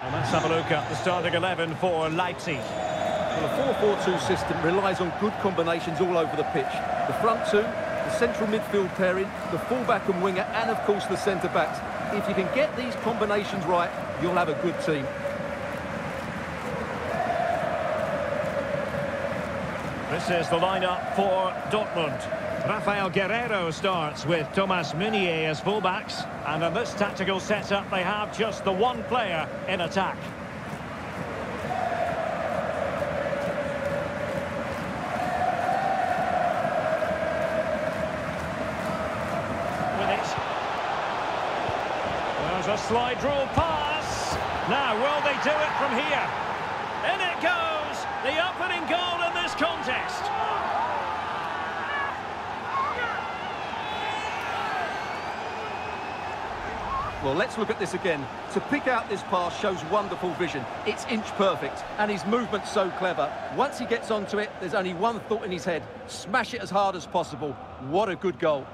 And let's have a look at the starting 11 for Leipzig. Well, a 4-4-2 system relies on good combinations all over the pitch. The front two, the central midfield pairing, the fullback and winger, and of course the centre-backs. If you can get these combinations right, you'll have a good team. This is the lineup for Dortmund. Rafael Guerreiro starts with Thomas Meunier as fullbacks. And in this tactical setup, they have just the one player in attack. A slide rule pass. Now, will they do it from here? In it goes! The opening goal in this contest. Well, let's look at this again. To pick out this pass shows wonderful vision. It's inch perfect, and his movement's so clever. Once he gets onto it, there's only one thought in his head. Smash it as hard as possible. What a good goal.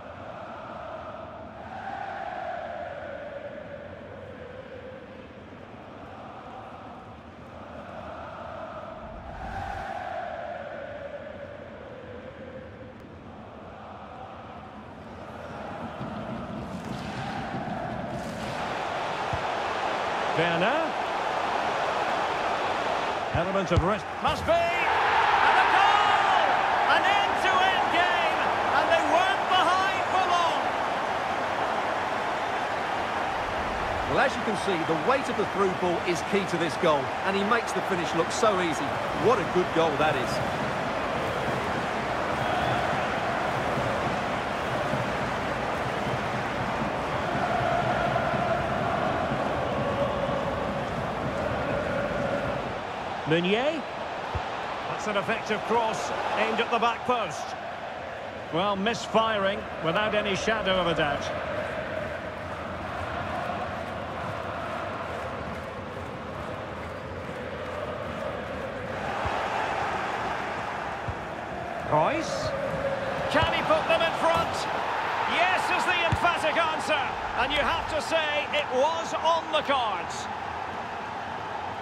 Werner. Element of risk. Must be! And a goal! An end-to-end game! And they weren't behind for long! Well, as you can see, the weight of the through ball is key to this goal, and he makes the finish look so easy. What a good goal that is. Meunier. That's an effective cross aimed at the back post. Well, misfiring without any shadow of a doubt. Reus. Can he put them in front? Yes is the emphatic answer. And you have to say it was on the cards.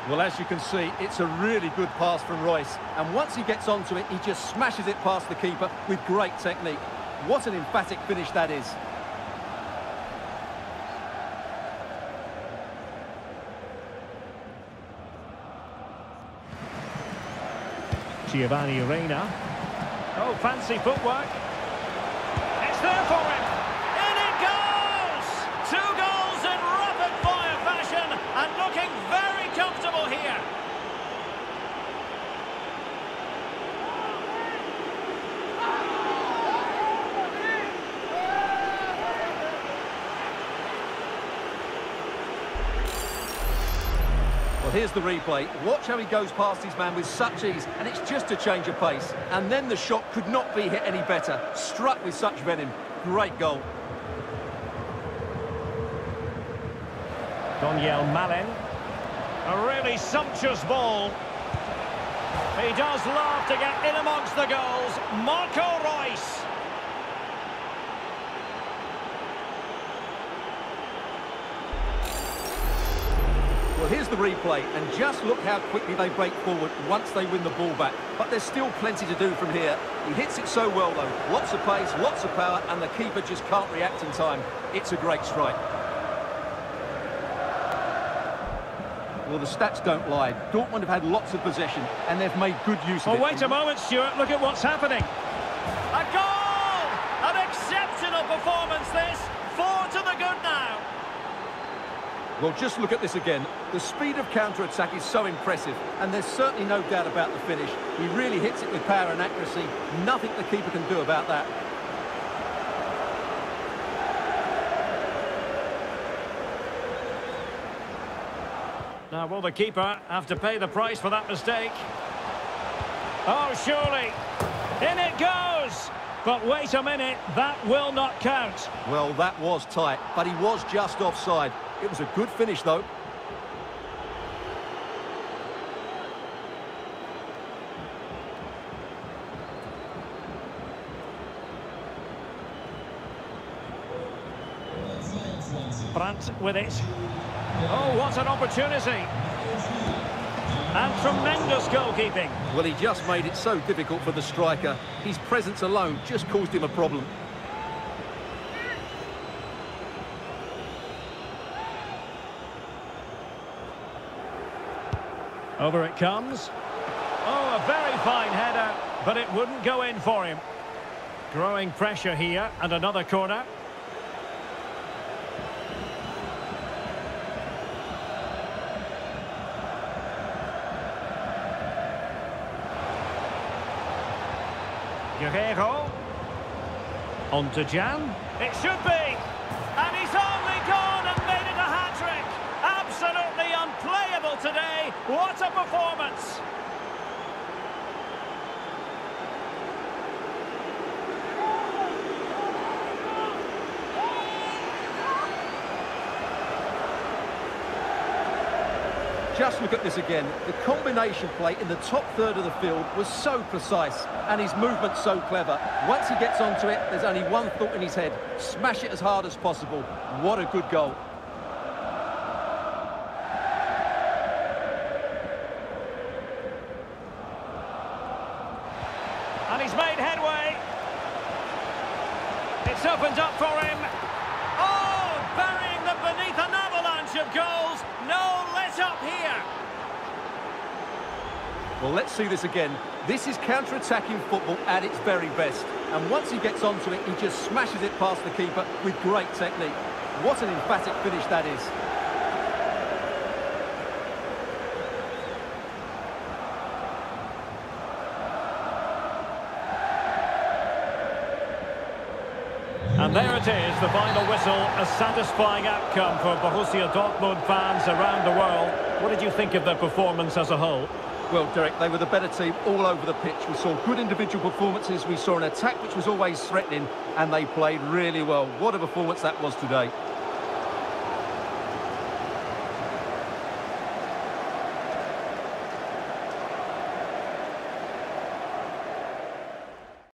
Well, as you can see, it's a really good pass from Reus. And once he gets onto it, he just smashes it past the keeper with great technique. What an emphatic finish that is. Giovanni Reyna. Oh, fancy footwork. It's there for him. Comfortable here. Well, here's the replay. Watch how he goes past his man with such ease, and it's just a change of pace. And then the shot could not be hit any better. Struck with such venom. Great goal. Donyell Malen. A really sumptuous ball. He does love to get in amongst the goals. Marco Reus. Well, here's the replay, and just look how quickly they break forward once they win the ball back. But there's still plenty to do from here. He hits it so well, though. Lots of pace, lots of power, and the keeper just can't react in time. It's a great strike. Well, the stats don't lie. Dortmund have had lots of possession, and they've made good use of Oh, it. wait a moment, Stuart. Look at what's happening. A goal! An exceptional performance, this. Four to the good now. Well, just look at this again. The speed of counter-attack is so impressive, and there's certainly no doubt about the finish. He really hits it with power and accuracy. Nothing the keeper can do about that. Now, will the keeper have to pay the price for that mistake? Oh, surely. In it goes! But wait a minute, that will not count. Well, that was tight, but he was just offside. It was a good finish, though. Brandt with it. Oh, what an opportunity. And tremendous goalkeeping. Well, he just made it so difficult for the striker. His presence alone just caused him a problem. Over it comes. Oh, a very fine header, but it wouldn't go in for him. Growing pressure here, and another corner. Guerreiro. On to Jan. It should be. And he's only gone and made it a hat-trick. Absolutely unplayable today. What a performance. Just look at this again. The combination play in the top third of the field was so precise and his movement so clever. Once he gets onto it, there's only one thought in his head. Smash it as hard as possible. What a good goal. And he's made headway. It's opened up for him. Oh, burying them beneath an avalanche of goals. No let up here. Well, let's see this again. This is counter-attacking football at its very best. And once he gets onto it, he just smashes it past the keeper with great technique. What an emphatic finish that is. And there it is, the final whistle, a satisfying outcome for Borussia Dortmund fans around the world. What did you think of their performance as a whole? Well, Derek, they were the better team all over the pitch. We saw good individual performances. We saw an attack which was always threatening, and they played really well. What a performance that was today.